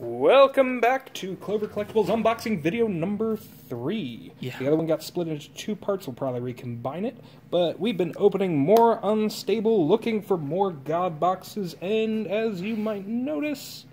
Welcome back to Clover Collectables unboxing video number three. Yeah. The other one got split into two parts. We'll probably recombine it. But we've been opening more unstable, looking for more God boxes, and as you might notice,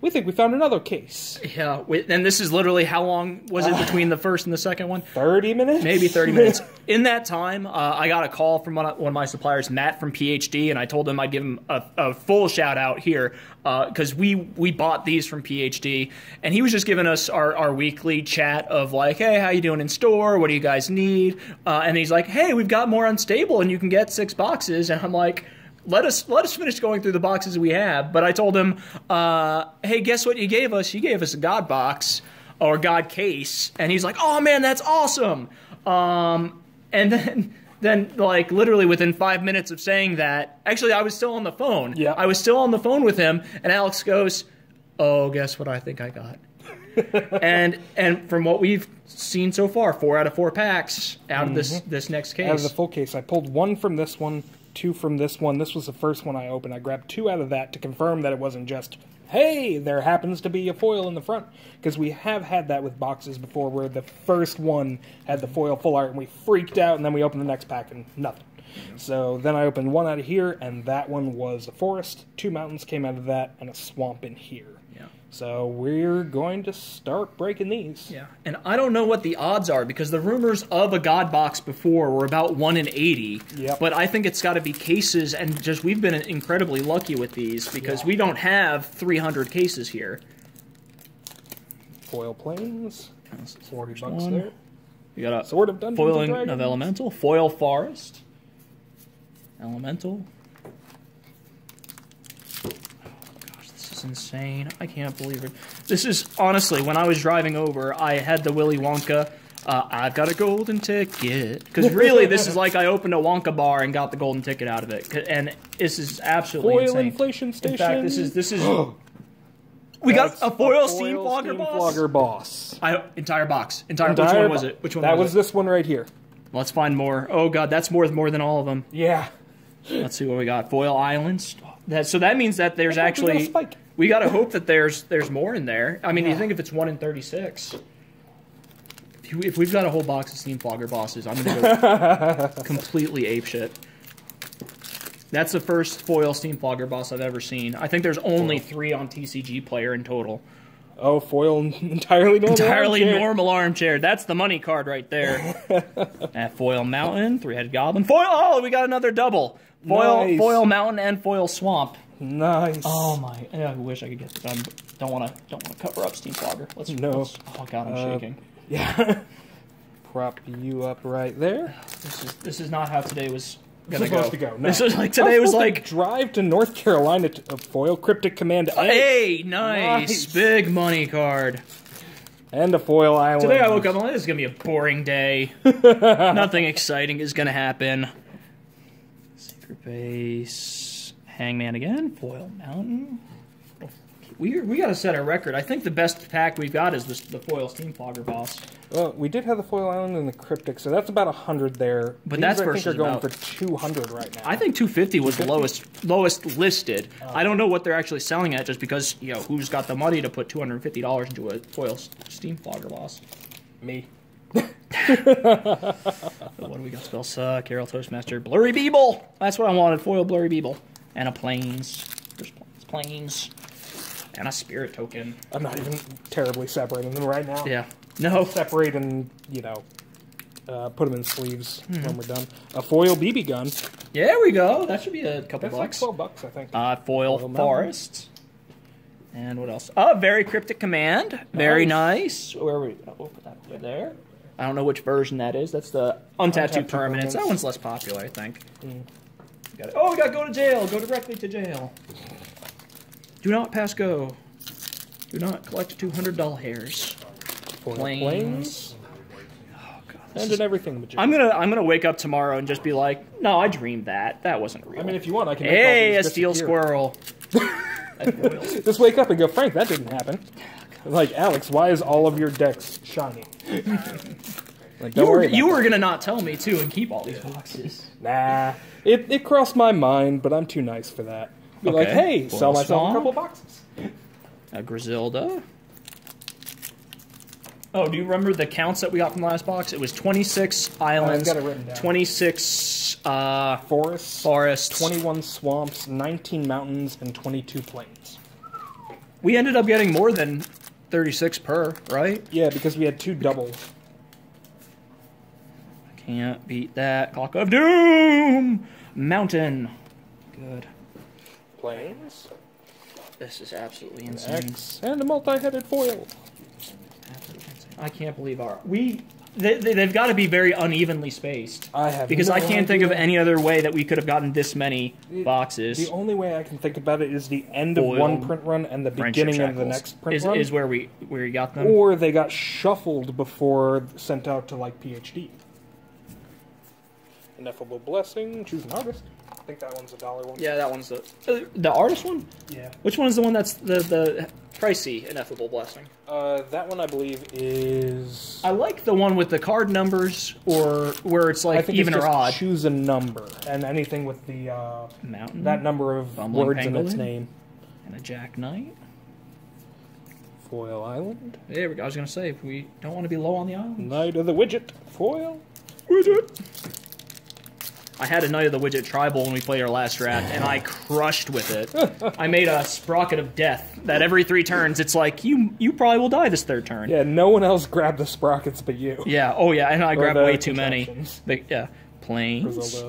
we think we found another case. Yeah, and this is literally how long was it between the first and the second one? 30 minutes? Maybe 30 minutes. In that time, uh, I got a call from one of, one of my suppliers, Matt from PhD, and I told him I'd give him a, a full shout out here because we we bought these from PhD, and he was just giving us our, our weekly chat of like, hey, how you doing in store? What do you guys need? Uh, and he's like, hey, we've got more unstable, and you can get six boxes. And I'm like. Let us let us finish going through the boxes we have. But I told him, uh, "Hey, guess what you gave us? You gave us a God box or God case." And he's like, "Oh man, that's awesome!" Um, and then then like literally within five minutes of saying that, actually I was still on the phone. Yeah. I was still on the phone with him, and Alex goes, "Oh, guess what I think I got." and and from what we've seen so far, four out of four packs out of this this next case. Out of the full case, I pulled one from this one, two from this one. This was the first one I opened. I grabbed two out of that to confirm that it wasn't just, hey, there happens to be a foil in the front. Because we have had that with boxes before where the first one had the foil full art and we freaked out and then we opened the next pack and nothing. So then I opened one out of here and that one was a forest. Two mountains came out of that and a swamp in here. Yeah. So we're going to start breaking these. Yeah, and I don't know what the odds are because the rumors of a God box before were about one in eighty. Yep. But I think it's got to be cases, and just we've been incredibly lucky with these because Yeah. we don't have three hundred cases here. Foil planes. 40 bucks one. there. We got a Sword of Dungeons foiling of elemental, foil forest, elemental. Oh gosh, this is insane! I can't believe it. This is honestly, when I was driving over, I had the Willy Wonka. Uh, I've got a golden ticket because really, this is like I opened a Wonka bar and got the golden ticket out of it, and this is absolutely Foil insane. inflation station. In fact, this is this is. we got That's a foil, the steam flogger steam boss. flogger boss. I, entire box. Entire. which Entire one was it? Which one? That was, was this one right here. Let's find more. Oh god, that's more more than all of them. Yeah. Let's see what we got. Foil Islands. That, so that means that there's I think we got a actually spike. We got to hope that there's there's more in there. I mean, Yeah. you think if it's one in thirty six. If, we've got a whole box of Steam Flogger bosses, I'm gonna go completely apeshit. That's the first foil Steam Flogger boss I've ever seen. I think there's only three on TCG Player in total. Oh, foil entirely normal. Entirely armchair. normal armchair. That's the money card right there. At Foil Mountain, three-headed goblin. Foil. Oh, we got another double. Foil, Nice. Foil Mountain, and Foil Swamp. Nice. Oh my! I wish I could get them. Don't want to. Don't want to cover up Steam Flogger. Let's. No. let's- oh god, I'm Uh, shaking. Yeah. Prop you up right there. This is this is not how today was gonna supposed go. to go, no. This is like I today was supposed to like. drive to North Carolina to foil cryptic command Hey, nice. Nice. big money card. and a foil island. Today I woke up. I'm like, this is gonna be a boring day. Nothing exciting is gonna happen. Secret base, Hangman again, Foil Mountain. We we gotta set a record. I think the best pack we've got is this, the Foil Steam Flogger boss. Well, we did have the foil island and the cryptic, so that's about hundred there. But These, that's I think versus are going about- for two hundred right now. I think 250 was the lowest lowest listed. Oh. I don't know what they're actually selling at, just because you know who's got the money to put 250 dollars into a Foil S- Steam Flogger boss. me. What do we got? Spell suck, Carol Toastmaster, Blurry Beeble. That's what I wanted. Foil Blurry Beeble. And a planes. There's planes. Planes. And a spirit token. I'm not even terribly separating them right now. Yeah. No. Separate and you know, uh, put them in sleeves Mm-hmm. when we're done. A foil BB gun. There we go. That should be a couple That's like bucks. twelve bucks, I think. Uh, foil, Foil Mountain. Forest. And what else? Oh, very cryptic command. Very nice. Where are we? Oh, we'll put that over there. I don't know which version that is. That's the untattooed Untattooed permanents. That one's less popular, I think. Got it. Oh, we got to go to jail. Go directly to jail. Do not pass go. Do not collect two hundred doll hairs. planes. planes. Oh god. And in everything magician. I'm gonna I'm gonna wake up tomorrow and just be like, no, I dreamed that. That wasn't real. I mean, if you want, I can. Make hey, a steel squirrel. Just wake up and go, Frank. That didn't happen. Like Alex, why is all of your decks shiny? like, don't You were, worry. about you were gonna not tell me too and keep all these boxes. Nah, it, it crossed my mind, but I'm too nice for that. Be like, hey, Foil sell myself swamp. a couple boxes. A Griselda. Oh, do you remember the counts that we got from the last box? It was 26 islands, got it written down. 26 uh, Forests, forests. 21 swamps, 19 mountains, and 22 plains. We ended up getting more than 36 per, right? Yeah, because we had two doubles. Can't beat that. Clock of Doom! Mountain. Good. Plains, This is absolutely insane. X, and a multi-headed foil. Absolutely insane. I can't believe our we they, they, they've got to be very unevenly spaced I have because no I can't think of any other way that we could have gotten this many boxes. The only way I can think about it is the end of one print run and the beginning of the next print is, run, is where we where you got them. or they got shuffled before sent out to like PhD. Ineffable blessing. Choose an artist. I think that one's a dollar one. yeah, that one's the uh, the artist one. Yeah. Which one is the one that's the the pricey ineffable blessing? Uh, that one I believe is. I like the one with the card numbers or where it's like even it's or odd. choose a number and anything with the uh, Mountain that number of Bumbling words in its name. and a Jack Knight. Foil Island. There we go. I was gonna say if we don't want to be low on the island. Knight of the Widget. Foil. Widget. I had a Knight of the Widget tribal when we played our last draft, and I crushed with it. I made a Sprocket of Death that every three turns, it's like you you probably will die this third turn. Yeah, no one else grabbed the sprockets but you. Yeah, Oh yeah, and I grabbed way too many. But, yeah, planes,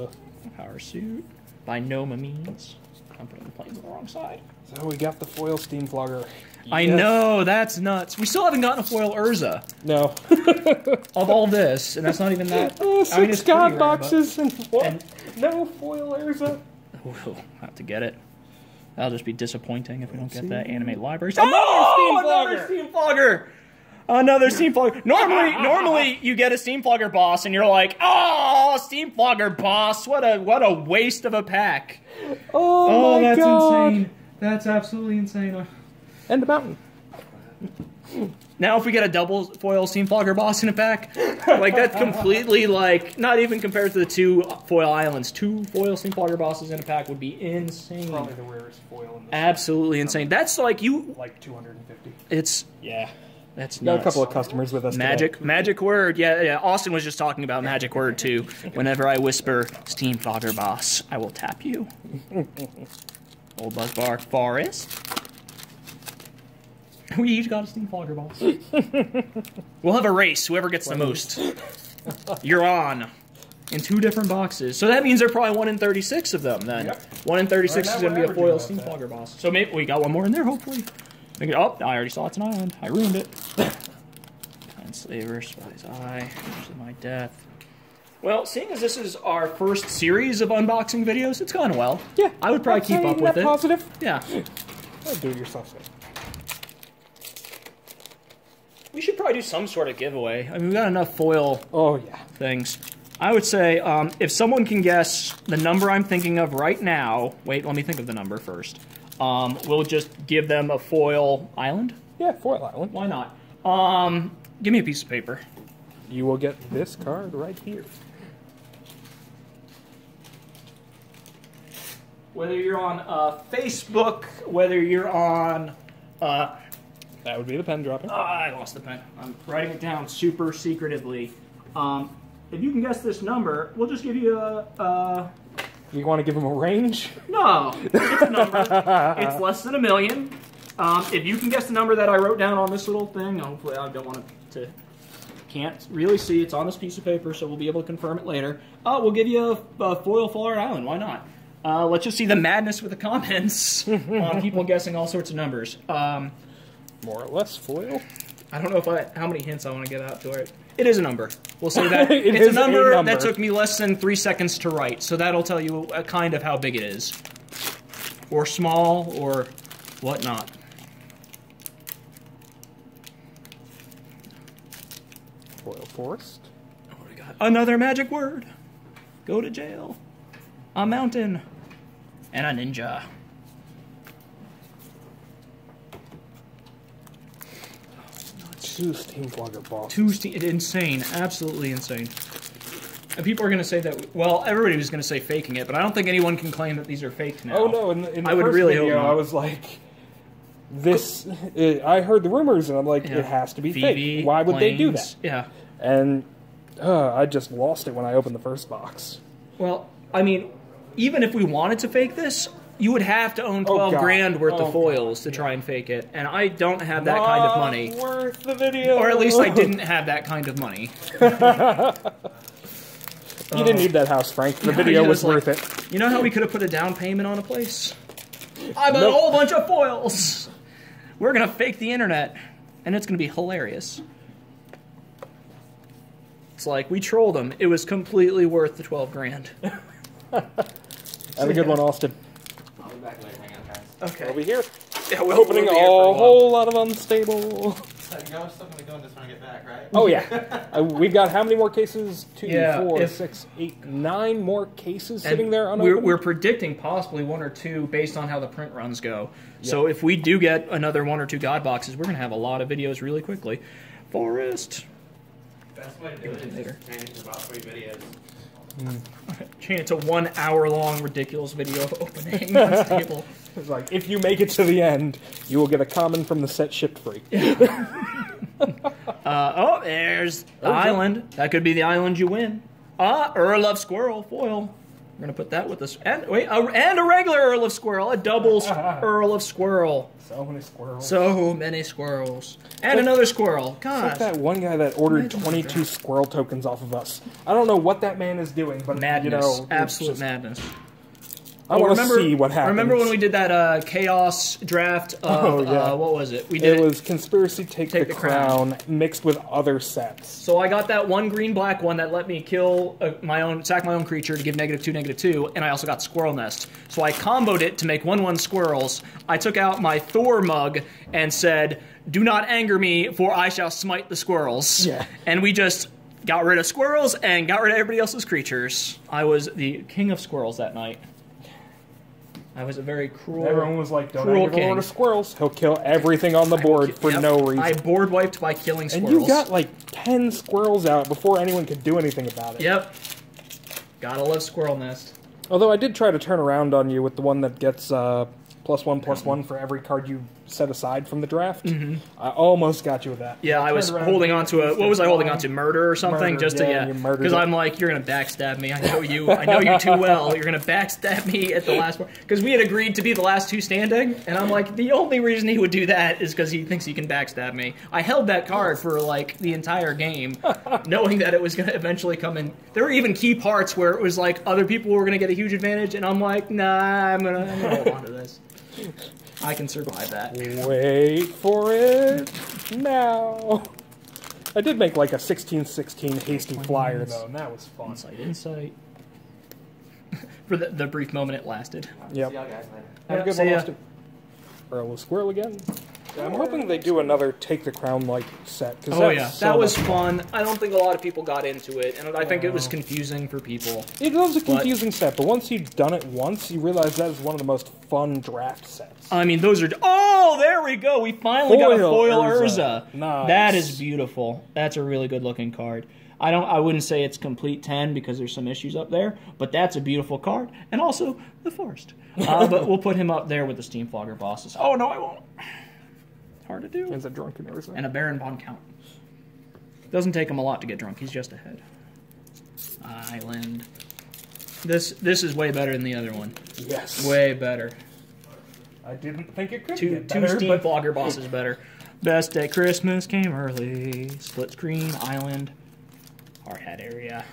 power suit, by no means. I'm putting the planes on the wrong side. So we got the foil steam flogger. I Yes. know that's nuts. We still haven't gotten a foil Urza No. of all this, and that's not even that. oh, I mean, six god pretty rare, boxes and what? and- no foil Urza. We'll have to get it. That'll just be disappointing if we don't get that anime library. Oh, another steam Oh, another flogger! steam flogger. Another steam flogger. Normally, normally you get a steam flogger boss, and you're like, "Oh, steam flogger boss! What a what a waste of a pack!" Oh, oh my god. That's absolutely insane. And the mountain. Now, if we get a double foil steam flogger boss in a pack, like that's completely like not even compared to the two foil islands. Two foil steam flogger bosses in a pack would be insane. Probably the rarest foil in this. Absolutely insane. That's like you. Like 250. It's Yeah. that's Got a couple of customers with us. today. Magic, magic word. Yeah, yeah. Austin was just talking about magic word too. Whenever I whisper "Steam Flogger Boss," I will tap you. Old Buzzbar Forest. We each got a Steam Flogger Boss. we'll have a race. Whoever gets the most. You're on. In two different boxes. So that means there are probably one in 36 of them then. Yep. One in 36 Right is going to be a foil averaging Steam about. Fogger Boss. So maybe we got one more in there, hopefully. Oh, I already saw it's an island. I ruined it. Enslaver, Spy's Eye, My Death. Well, seeing as this is our first series of unboxing videos, it's gone well. Yeah. I would probably keep up with it. Positive. Yeah. Do it yourself. Sir. We should probably do some sort of giveaway. I mean, we got enough foil Oh yeah. things. I would say um, if someone can guess the number I'm thinking of right now, wait, let me think of the number first. Um, we'll just give them a foil island. Yeah, foil island. Why not? Um, give me a piece of paper. You will get this card right here. Whether you're on uh, Facebook, whether you're on. Uh, That would be the pen dropping. ah, I lost the pen. I'm writing it down super secretively. Um, if you can guess this number, we'll just give you a. a You want to give him a range? no, it's a number. it's less than a million. Um, if you can guess the number that I wrote down on this little thing, hopefully I don't want to. Can't really see. It's on this piece of paper, so we'll be able to confirm it later. Uh, we'll give you a, a foil Fallout Island. Why not? Uh, let's just see the madness with the comments on people guessing all sorts of numbers. Um, More or less foil. I don't know if I how many hints I want to get out to it. It is a number. We'll say that It it's is a a number, number. that took me less than three seconds to write. So that'll tell you a kind of how big it is, or small, or whatnot. Foil forest. What do we got? Another magic word. Go to jail. A mountain. And a ninja. Two steam flogger boss. Two ste- insane, absolutely insane. And people are going to say that. Well, everybody was going to say faking it, but I don't think anyone can claim that these are faked now. Oh no! In the, in the I would first really video, hope. I was like, this. uh, I heard the rumors, and I'm like, Yeah. it has to be fake. Why would they do that? Yeah. And uh, I just lost it when I opened the first box. Well, I mean, even if we wanted to fake this, you would have to own Oh, 12 God. grand worth Oh, of foils to try and fake it. And I don't have that kind of money. Worth the video, Or at least I didn't have that kind of money. You didn't need that house, Frank. The video was just, worth like- it. You know how we could have put a down payment on a place? I bought Nope. a whole bunch of foils. We're gonna fake the internet, and it's gonna be hilarious. It's like we trolled them. It was completely worth the twelve grand. Have a good one, Austin. I'll be back later. Hang on, guys. Okay. Over here. Yeah, we'll, Opening we'll a be here for while. whole lot of unstable. So y'all are still gonna go in this when I get back, right? Oh yeah, uh, we've got how many more cases? Two, Yeah, four, if- six, eight, nine more cases sitting there unopened. We're, we're predicting possibly one or two based on how the print runs go. So if we do get another one or two God boxes, we're gonna have a lot of videos really quickly. Forest. Best way to do it is Later. just change it to about three videos. Change it to one hour long ridiculous video of opening unstable. It's like if you make it to the end, you will get a common from the set shipped free. Uh, oh, there's the island. That could be the island you win. Ah, Earl of Squirrel foil. We're gonna put that with this, and wait, a, and a regular Earl of Squirrel, a double Earl of Squirrel. So many squirrels. So many squirrels, and another squirrel. God, that one guy that ordered 22 squirrel tokens off of us. I don't know what that man is doing, but madness, you know, it's absolute just- madness. I Oh, want to remember- see what happens. Remember when we did that uh, chaos draft of Oh, yeah. uh, what was it? We did It was conspiracy take, Take the, the Crown. crown, mixed with other sets. So I got that one green black one that let me kill uh, my own, sack my own creature to give negative two, negative two, and I also got squirrel nest. So I comboed it to make one one squirrels. I took out my Thor mug and said, "Do not anger me, for I shall smite the squirrels." Yeah. And we just got rid of squirrels and got rid of everybody else's creatures. I was the king of squirrels that night. I was a very cruel. Everyone was like, "Don't Cruel give a king. lord of squirrels. He'll kill everything on the board for Yep. no reason." I board wiped by killing squirrels. and squirrels. you got like 10 squirrels out before anyone could do anything about it. Yep. Gotta love squirrel nest. Although I did try to turn around on you with the one that gets uh, plus one plus one for every card you set aside from the draft. I almost got you with that. Mm-hmm. Yeah, I Turned was holding on to a. What was I holding on to? Murder or something? Murder, just to yeah, yeah, you murdered because. I'm like, you're gonna backstab me. I know you. I know you too well. You're gonna backstab me at the last one because we had agreed to be the last two standing, and I'm like, the only reason he would do that is because he thinks he can backstab me. I held that card for like the entire game, knowing that it was gonna eventually come in. There were even key parts where it was like other people were gonna get a huge advantage, and I'm like, nah, I'm gonna, I'm gonna hold on to this. I can survive that. Wait for it now. I did make like a 1616 hasty flyer though, and that was fun. Insight, insight. For the, the brief moment it lasted. Yep. See y'all guys later. Have Yeah, a good one, ya. Austin. Earl of Squirrel again. Yeah, I'm hoping they do another Take the Crown like set. Cause Oh that yeah, so that was much fun. I don't think a lot of people got into it, and I think it was confusing for people. It was a confusing set, but once you've done it once, you realize that is one of the most fun draft sets. I mean, those are. Oh, there we go. We finally got a Foil foil Urza. Urza. Nice. That is beautiful. That's a really good looking card. I don't. I wouldn't say it's complete ten because there's some issues up there, but that's a beautiful card, and also the forest. Uh, but we'll put him up there with the Steam Flogger bosses. Oh no, I won't. Hard to do. It's a drunken Urza. and a Baron von Count. Doesn't take him a lot to get drunk. He's just ahead. Island. This this is way better than the other one. yes. Way better. I didn't think it could Two get two better, Steam but Fogger bosses better. Best day Christmas came early. Split screen island. Hard hat area.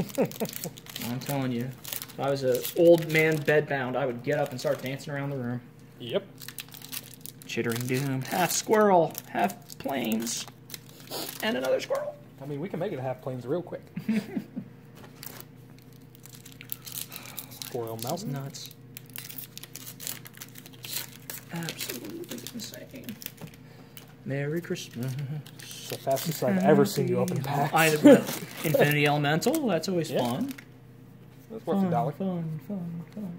I'm telling you, if I was an old man bedbound, I would get up and start dancing around the room. Yep. Chittering Doom, half squirrel, half planes, and another squirrel. I mean, we can make it half planes real quick. Squirrel Mountain. Nuts. Absolutely insane. Merry Christmas. It's the fastest I've ever seen you open packs. I, Infinity Elemental, that's always Yeah. fun. That's worth a dollar. fun, fun, fun.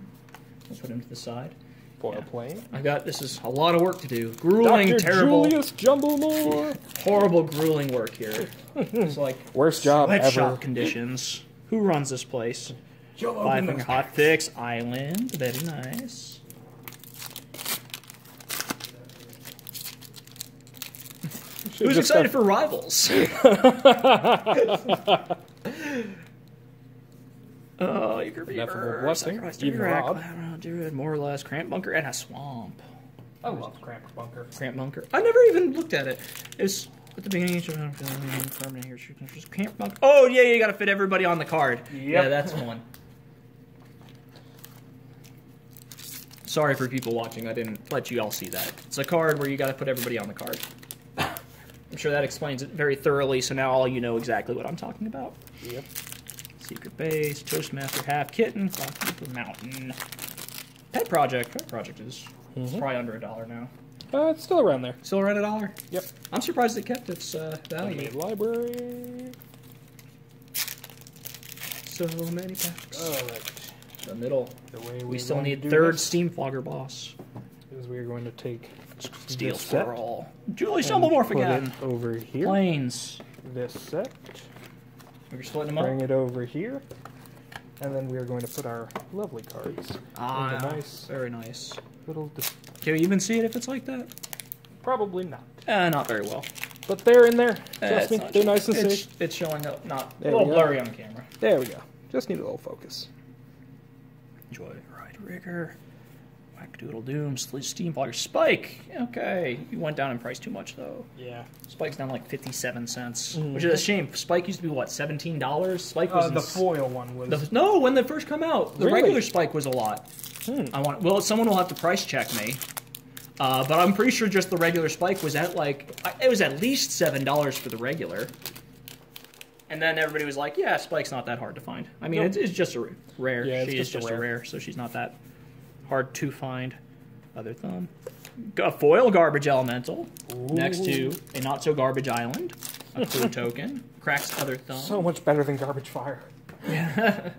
Let's put him to the side. Foil plane. I got this is a lot of work to do. Grueling, Dr. terrible, Julius Jumblemorph. horrible, grueling work here. It's like Worst job sweatshop ever. conditions. Who runs this place? Joe, Five Finger Hot Fix Island. Very nice. Who's excited for Rivals? Oh, Eager Ineffable Beaver. Blessing, Even Direct, Rod. Collateral, Druid, more or less. Cramp Bunker and a Swamp. I love Cramped Bunker. Cramp Bunker. I never even looked at it. It's at the beginning of permanent here. Cramp Bunker. Oh, yeah, you gotta fit everybody on the card. Yeah, that's one. Sorry for people watching. I didn't let you all see that. It's a card where you gotta put everybody on the card. I'm sure that explains it very thoroughly, so now all you know exactly what I'm talking about. Yep. Secret Base, Toastmaster Half Kitten, Clockmaker Mountain. Pet Project. Pet Project is it's probably under a dollar now. Uh, it's still around there. Still around a dollar. Yep. I'm surprised it kept its uh, value. Library. So many packs. Alright. The middle. The way We we're still need third Steam Flogger boss. is we're going to take Steel this set for all. Julius Jumblemorph again. over here. Planes. This set. We're splitting them Bring up. it over here. And then we are going to put our lovely cards Ah, nice very nice. little. Can you even see it if it's like that? Probably not. Uh, not very well. But they're in there. Uh, Trust it's me, they're nice and it's, safe. it's showing up not There a little blurry on camera. There we go. Just need a little focus. Joy Ride Rigger. Whack-Doodle Doom. Sl- Steam Flogger. Spike! Okay. You went down in price too much, though. Yeah. Spike's down like 57 cents, Mhm. which is a shame. Spike used to be, what, $17? Spike was Uh, the foil one was. the- no, when they first come out, the Really? regular Spike was a lot. Hmm. I want. Well, someone will have to price check me. Uh, but I'm pretty sure just the regular Spike was at like it was at least seven dollars for the regular. And then everybody was like, "Yeah, Spike's not that hard to find. I mean, Nope. it's, it's just a rare. Yeah, she is just a just a rare. rare, so she's not that hard to find." Other thumb, a foil garbage elemental next to a not so garbage island, a clue token, cracks other thumb. so much better than Garbage Fire. that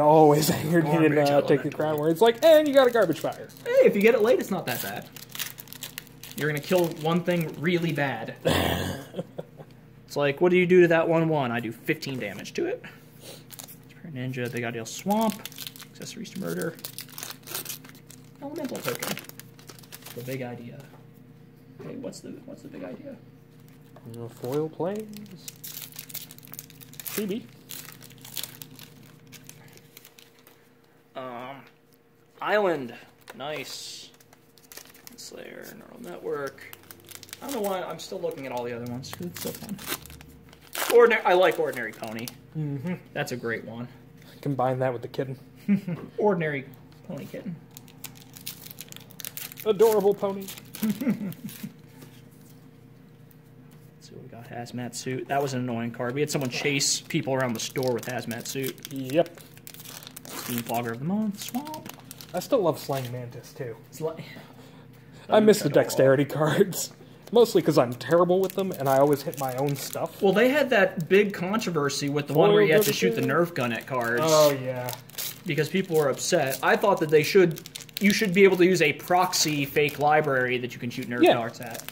always angered me in Garbage uh, Take the Crown, where it's like, and you got a Garbage Fire. Hey, if you get it late, it's not that bad. You're gonna kill one thing really bad. it's like, what do you do to that one one? I do 15 damage to it. Ninja, Big Ideal Swamp, Accessories to Murder, Elemental Token. The big idea. Hey, what's the what's the big idea? You foil planes. CB. Um, Island, nice. Slayer, Neural Network. I don't know why I'm still looking at all the other ones. 'cause It's so fun. Ordinary, I like Ordinary Pony. Mm-hmm. That's a great one. Combine that with the kitten. Ordinary Pony Kitten. Adorable pony. Let's see what we got hazmat suit. That was an annoying card. We had someone chase people around the store with hazmat suit. Yep. Steam Flogger of the Month. Swamp. I still love Slaying Mantis too. I miss the dexterity cards. Mostly because I'm terrible with them and I always hit my own stuff. Well, they had that big controversy with the one where you had to shoot the. Nerf gun at cards. Oh, yeah. because people were upset. I thought that they should, you should be able to use a proxy fake library that you can shoot Nerf Yeah. darts at.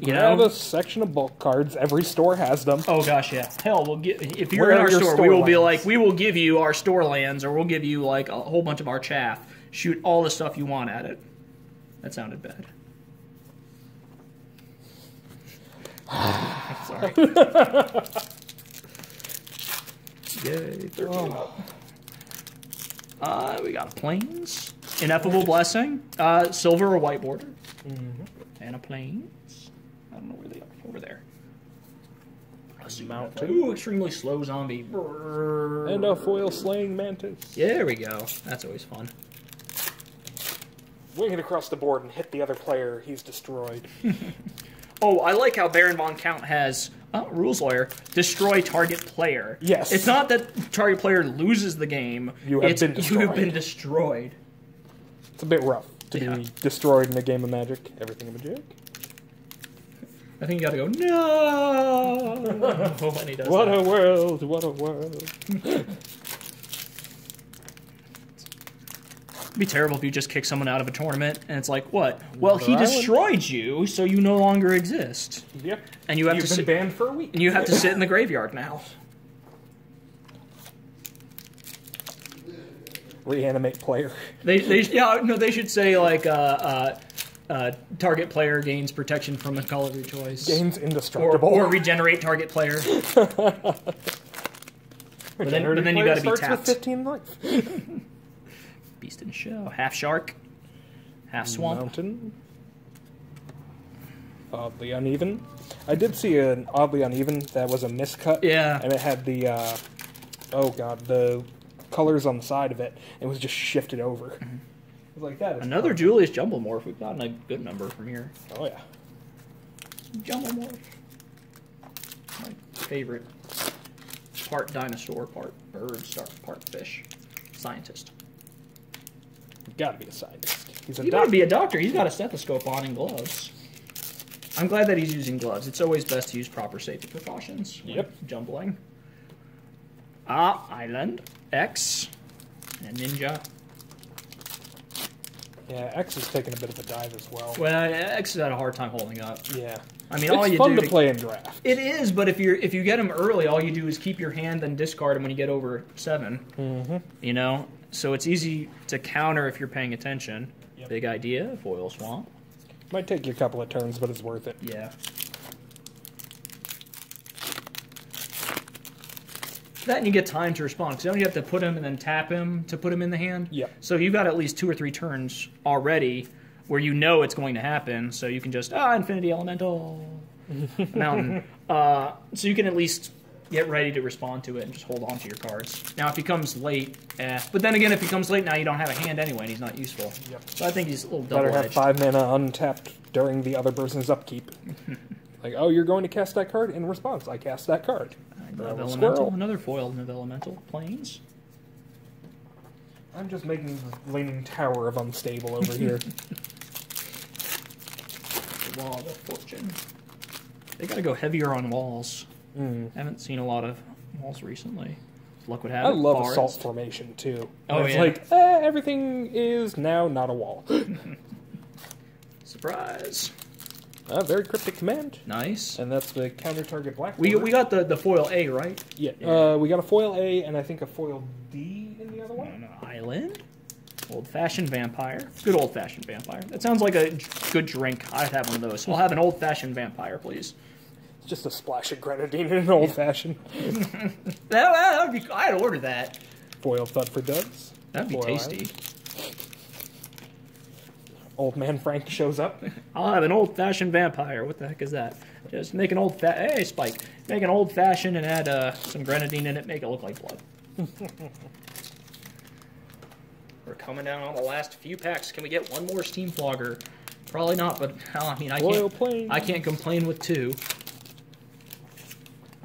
You You know? a section of bulk cards. Every store has them. Oh gosh, yeah. Hell, we'll get if you're Where in our store, store we will be like, we will give you our store lands, or we'll give you like a whole bunch of our chaff. Shoot all the stuff you want at it. That sounded bad. Sorry. Yay, 13. Uh, we got planes. Ineffable blessing. Uh, silver or white border. And a planes. I don't know where they are. Over there. Mount Ooh, extremely slow zombie. And a foil Slaying Mantis. There we go. That's always fun. Wing it across the board and hit the other player. He's destroyed. Oh, I like how Baron von Count has uh, rules lawyer destroy target player. Yes. It's not that target player loses the game. You have it's been you have been destroyed. It's a bit rough to Yeah. be destroyed in a game of Magic. Everything of a joke. I think you gotta go no when he does What that. a world! What a world! It'd be terrible if you just kick someone out of a tournament and it's like, what? Well, he destroyed you, so you no longer exist, Yep. and you have You've to been sit, banned for a week. and you have to sit in the graveyard now. Reanimate player. They, they, yeah, no, they should say like, uh, uh, uh, target player gains protection from a color of your choice, Gains or, indestructible. or regenerate target player. But then, but then you got to be tapped. with 15 life. Beast in the show, half shark, half swamp. Mountain. Oddly uneven. I did see an oddly uneven that was a miscut. Yeah. And it had the, uh, oh god, the colors on the side of it. It was just shifted over. It was like that. Another perfect. Julius Jumble Morph. We've gotten a good number from here. Oh yeah. Jumble Morph. My favorite. Part dinosaur, part bird, start, part fish. Scientist. Gotta be a scientist. He's a You doctor. gotta be a doctor. He's got a stethoscope on and gloves. I'm glad that he's using gloves. It's always best to use proper safety precautions. Yep. Jumbling. Ah, Island. X. And Ninja. Yeah, X is taking a bit of a dive as well. Well, X has had a hard time holding up. Yeah. I mean, all you fun do to play in draft. It is, but if you're if you get them early, all you do is keep your hand and discard them when you get over 7 Mm-hmm. You know, so it's easy to counter if you're paying attention. Yep. Big idea, foil swamp. Might take you a couple of turns, but it's worth it. Yeah. That and you get time to respond because then you have to put him and then tap him to put him in the hand. Yep. So you've got at least two or three turns already where you know it's going to happen. So you can just ah Infinity Elemental Mountain. Uh, so you can at least get ready to respond to it and just hold on to your cards. Now if he comes late, eh. But then again, if he comes late now, you don't have a hand anyway, and he's not useful. Yep. So I think he's a little double Better have edged. five mana untapped during the other person's upkeep. like, oh, you're going to cast that card? In response, I cast that card. Nib Throw a Elemental, squirrel. another foiled Nib Elemental planes. I'm just making the Leaning Tower of Unstable over here. The Wall of Fortune. They got to go heavier on walls. Mm. Haven't seen a lot of walls recently. Luck would have I it. love Forest. Assault Formation, too. Oh, it's yeah. like, eh, everything is now not a wall. Surprise! Uh, very cryptic command. Nice. And that's the counter target black. We, border. we got the, the foil A, right? Yeah, Yeah. Uh, we got a foil A and I think a foil D in the other one. An island. Old fashioned vampire. Good old fashioned vampire. That sounds like a good drink. I'd have one of those. We'll have an old fashioned vampire, please. It's just a splash of grenadine in an old fashioned That, that would be, I'd order that. foil thud for duds. That'd be tasty. island. Old man Frank shows up. I'll have an old fashioned vampire. What the heck is that? Just make an old fa- hey Spike. Make an old fashioned and add uh, some grenadine in it. Make it look like blood. We're coming down on the last few packs. Can we get one more steam flogger? Probably not, but hell, I mean, I can't. plane. I can't complain with two.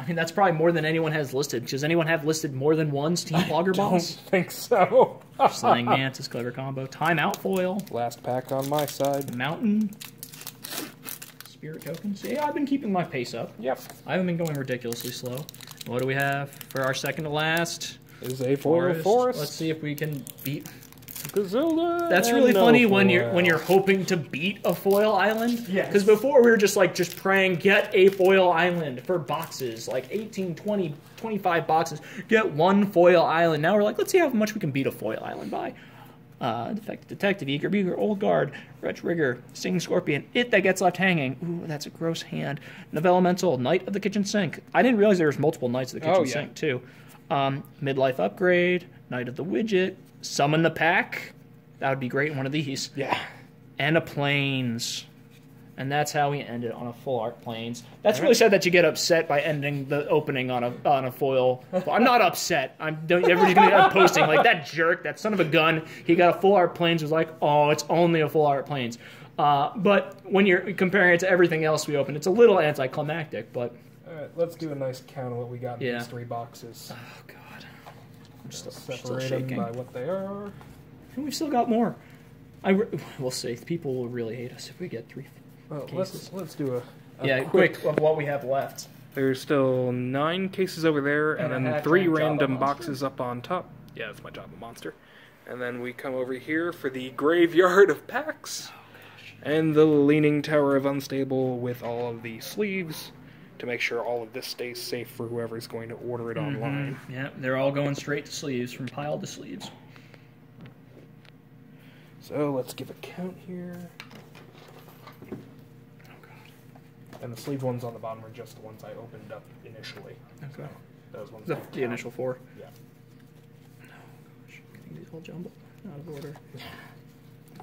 I mean, that's probably more than anyone has listed. Does anyone have listed more than one steam flogger Don't boss? think so. Slaying Mantis, clever combo. Timeout foil. Last pack on my side. Mountain. Spirit tokens. Yeah, I've been keeping my pace up. Yep. I haven't been going ridiculously slow. What do we have for our second to last? Is a foil forest. Let's see if we can beat. That's really no funny when you're when you're hoping to beat a foil island. Yes. Because before we were just like just praying, get a foil island for boxes, like 18, 20, 25 boxes. Get one foil island. Now we're like, let's see how much we can beat a foil island by. Uh, Defective Detective, Eager Beaver, Old Guard, Wretch Rigger, Stinging Scorpion, It That Gets Left Hanging. Ooh, that's a gross hand. Novella Elemental, Knight of the Kitchen Sink. I didn't realize there was multiple Knights of the Kitchen Oh, yeah. Sink, too. Um, Midlife Upgrade, Knight of the Widget, Summon the Pack. That would be great in one of these. Yeah. And a planes. And that's how we ended on a full art planes. That's really sad that you get upset by ending the opening on a on a foil. I'm not upset. I'm don't, everybody's gonna be posting like that jerk, that son of a gun. He got a full art planes. Was like, oh, it's only a full art planes. Uh, but when you're comparing it to everything else we opened, it's a little anticlimactic. But All right, let's do a nice count of what we got in Yeah. these three boxes. oh god, I'm still, still Separate them shaking. by what they are. And we've still got more. I re- we'll see. People will really hate us if we get three. Well, Cases. let's let's do a, a yeah, quick. quick of what we have left. There's still nine cases over there, and, And a then half three giant Java random monster. boxes up on top. Yeah, that's my Java monster. And then we come over here for the Graveyard of Packs. Oh, and the Leaning Tower of Unstable with all of the sleeves to make sure all of this stays safe for whoever's going to order it mm-hmm. online. Yeah, they're all going straight to sleeves from pile to sleeves. So let's give a count here. And the sleeve ones on the bottom are just the ones I opened up initially. Okay. Those ones. The, the initial four. Yeah. oh gosh Getting these all jumbled, out of order.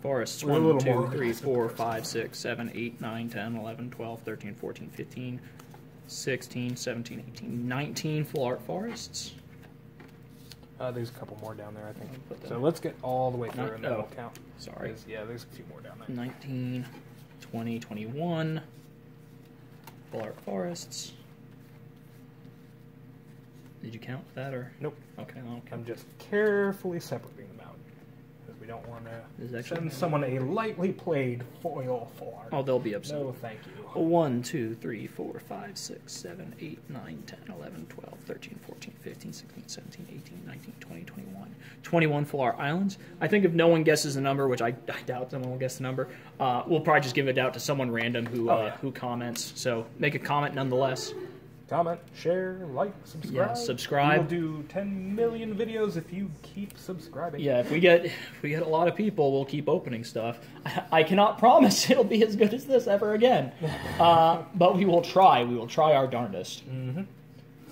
Forests We're a 1, 2, 3, 4, 5, 6, 7, 8, 9, 10, 11, 12, 13, 14, 15, 16, 17, 18, 19 full art forests. Uh, there's a couple more down there, I think. So let's get all the way through and then oh. we'll count. Sorry. There's- Yeah, there's a few more down there. 19, 20, 21. Full art forests. Did you count that or? Nope. Okay, I'll I'm just carefully separating them out don't want to send someone a lightly played foil art. Oh, they'll be upset. no, thank you. 1, 2, 3, 4, 5, 6, 7, 8, 9, 10, 11, 12, 13, 14, 15, 16, 17, 18, 19, 20, 21. 21 full art islands. I think if no one guesses the number, which I, I doubt someone will guess the number, uh, we'll probably just give it out to someone random who, Oh, uh, yeah. who comments. So make a comment nonetheless. Comment, share, like, subscribe. Yeah, subscribe. We'll do 10 million videos if you keep subscribing. Yeah, if we get if we get a lot of people, we'll keep opening stuff. I, I cannot promise it'll be as good as this ever again, uh, but we will try. We will try our darndest.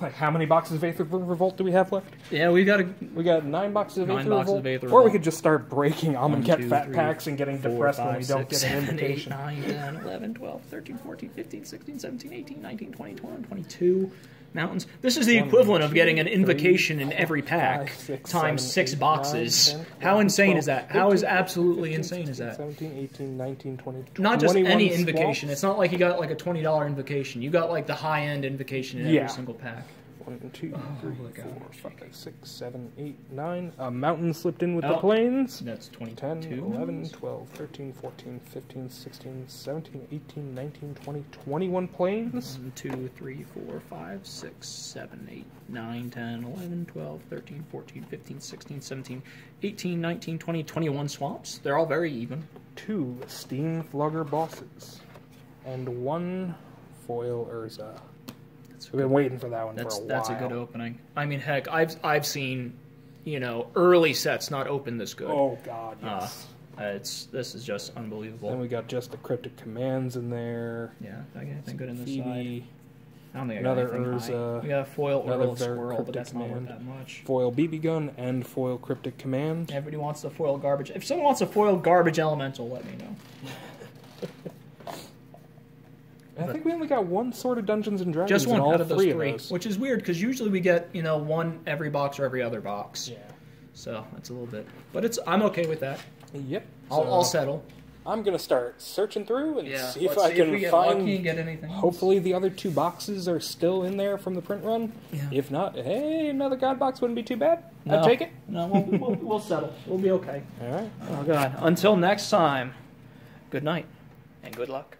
Like, how many boxes of Aether Revolt do we have left? Yeah, we got to We got nine boxes of Nine Aether boxes Revolt. of Aether or we could just start breaking Almond Cat Fat three, Packs and getting four, depressed when five, we don't six, get an seven, eight, invitation. 9, 10, 11, 12, 13, 14, 15, 16, 17, 18, 19, 20, 21, 22 mountains. This is the equivalent of getting an invocation in every pack times six boxes. nine, 10, How 11, insane 12, is that? How is absolutely 15, insane is that? 17, 18, 19, 20, Not just any invocation. It's not like you got like a twenty dollar invocation. You got like the high end invocation in every single pack. One, two, Oh, three, four, five, six, seven, eight, nine. A mountain slipped in with the Oh. plains. That's twenty 10, two. 11, 12, 13, 14, 15, 16, 17, 18, 19, 20, 21 plains. One, two, three, four, five, six, seven, eight, nine, 10, 11, 12, 13, 14, 15, 16, 17, 18, 19, 20, 21 swamps. They're all very even. Two steam flogger bosses. And one foil Urza. That's We've been waiting for that one that's, for a while. that's a good opening. I mean, heck, I've I've seen, you know, early sets not open this good. Oh, God, Uh, yes. Uh, it's this is just unbelievable. then we got just the cryptic commands in there. yeah, I get anything good in this side? I don't think I another got anything Urza, high. We got a foil Earl of Squirrel, but that's not worth that much. foil BB gun, and foil cryptic command. Everybody wants the foil garbage. If someone wants a foil garbage elemental, let me know. I think we only got one sort of Dungeons and Dragons Just one out of those three of those. which is weird because usually we get you know one every box or every other box. Yeah. So that's a little bit, but it's I'm okay with that. Yep. I'll, So, I'll settle. I'm gonna start searching through and see if I can we get find. and get anything. Hopefully, the other two boxes are still in there from the print run. Yeah. If not, hey, another God box wouldn't be too bad. No. I'd take it. No, we'll, we'll, we'll settle. We'll be okay. All right. Oh God! Until next time. Good night and good luck.